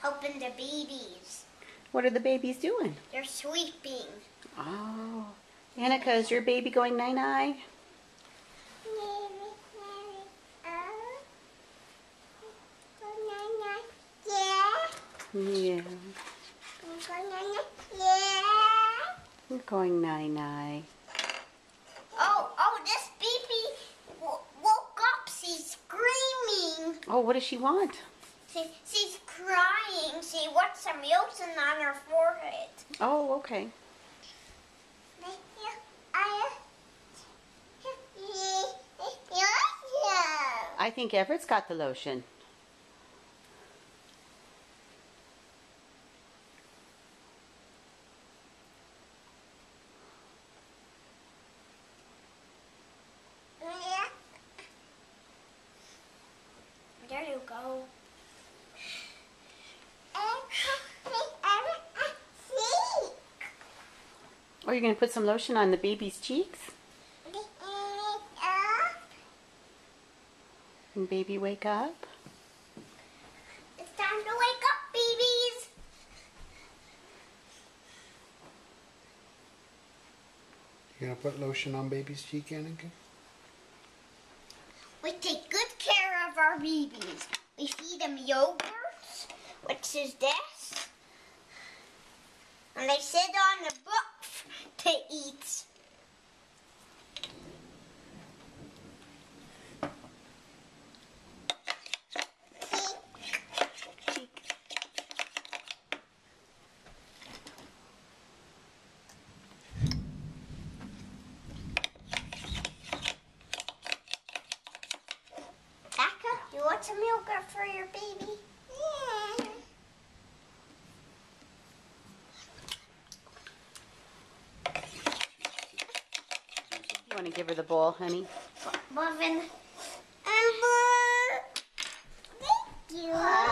helping the babies. What are the babies doing? They're sweeping. Oh. Annika, is your baby going night-night? Yeah. Yeah. You're going night-night. Oh, oh, this baby woke up. She's screaming. Oh, what does she want? She, she's crying. She what's some lotion on her forehead. Oh, okay. I think Everett's got the lotion. There you go. Oh, you're going to put some lotion on the baby's cheeks? And baby wake up? It's time to wake up, babies. You gonna put lotion on baby's cheek, Annika? We take good care of our babies. We feed them yogurt, which is this. And they sit on the book to eat. You want some yogurt for your baby? Yeah. You want to give her the bowl, honey? Muffin. More. Thank you.